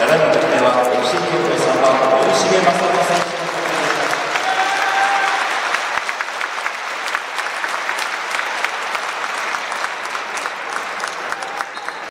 ただいまのプは FC 京都3番